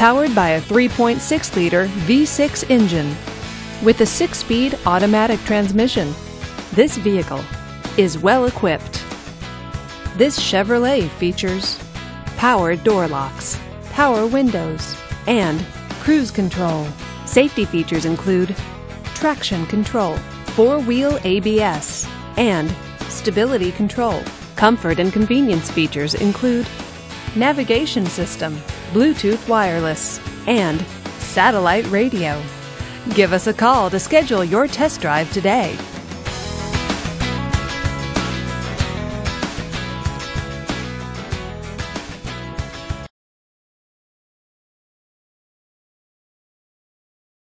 powered by a 3.6 liter V6 engine with a six speed automatic transmission. This vehicle is well equipped. This Chevrolet features power door locks, power windows, and cruise control. Safety features include traction control, four wheel ABS, and stability control. Comfort and convenience features include navigation system, Bluetooth wireless, and satellite radio. Give us a call to schedule your test drive today.